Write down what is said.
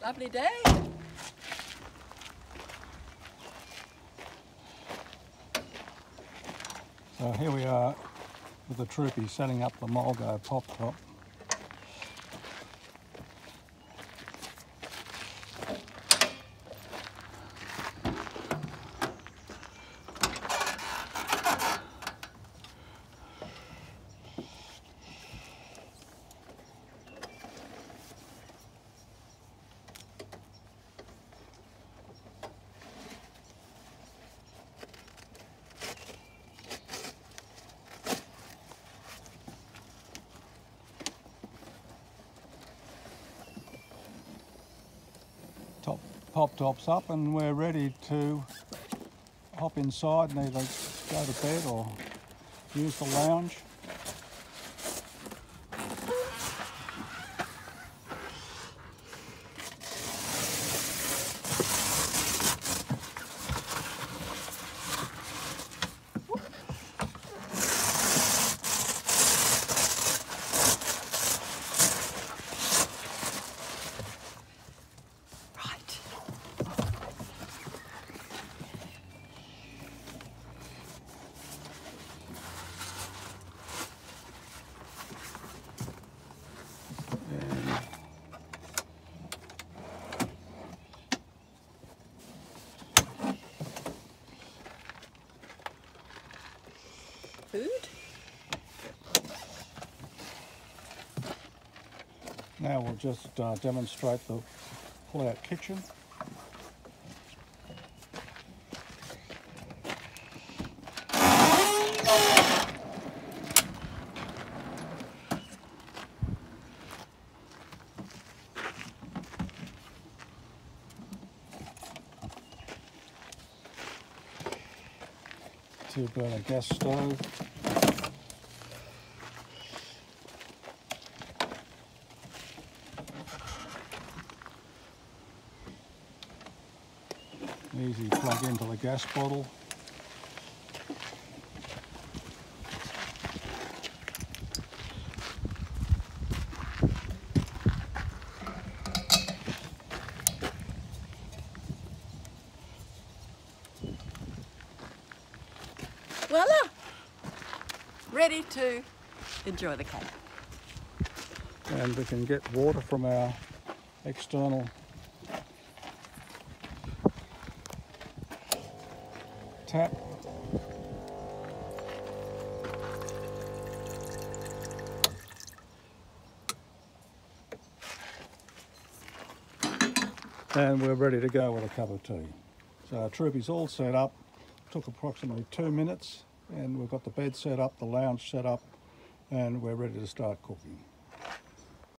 Lovely day. So here we are with the troopy setting up the Mulgo pop top. top pop tops up and we're ready to hop inside and either go to bed or use the lounge. Food? now we'll just uh, demonstrate the pull-out kitchen. Two burner gas stove. Easy plug into the gas bottle. Voila! Ready to enjoy the camp. and we can get water from our external tap. And we're ready to go with a cup of tea. So our troopy's all set up. Took approximately two minutes and we've got the bed set up, the lounge set up, and we're ready to start cooking.